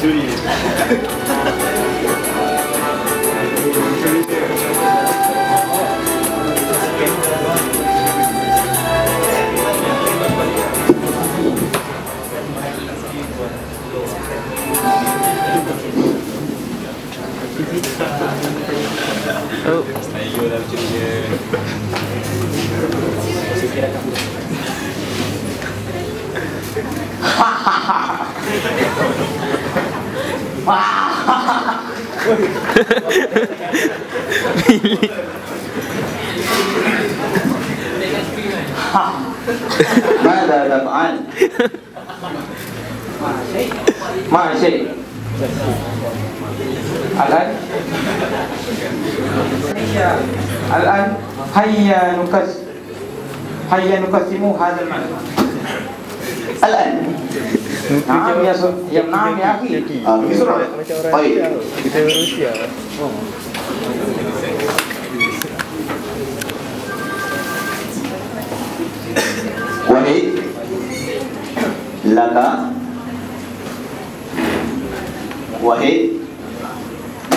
はュリ。Ha! ماذا تفعل؟ ما شيء. الآن؟ الآن هيا نقسم هيا نقسم هذا المعنى. الآن نعم يا سو... يا نعم يا أخي آه، بسرعة Macam orang طيب Rusia. Kita orang Rusia. Oh. وهي لك وهي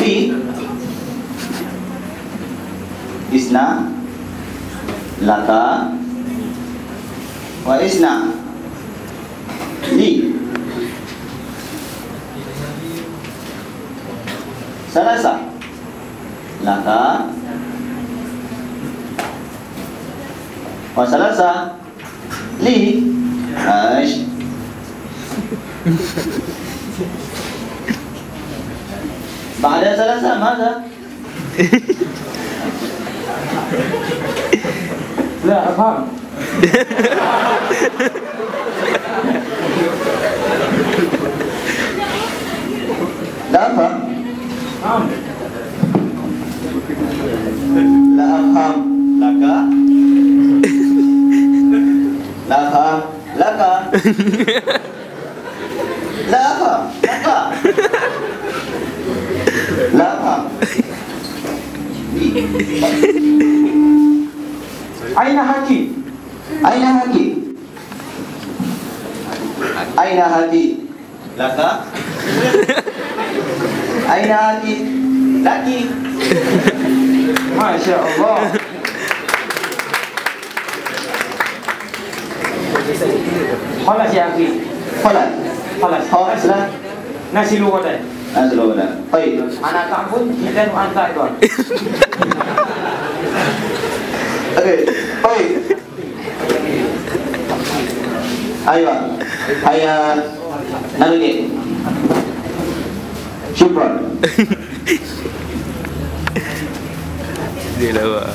لي إسنا لك وإسنا ثلاثة لك وثلاثة لي. ماشي بعد ثلاثة ماذا؟ لا أفهم. لا أفهم. لا أفهم. لك. لا أفهم. لك. لا أفهم. لك. لا أفهم. أين هاتي؟ أين هاتي؟ أين هاتي؟ لك. Aina aki Laki Masya Allah. Khalas ya akhi Khalas. Khalas. Khalas lah. Nasilu Nasi Nasilu wadah Baik. Anak takut Kita nu antar tuan Okey Baik. Ayo Ayah. Narudik Syukran. Dia dah.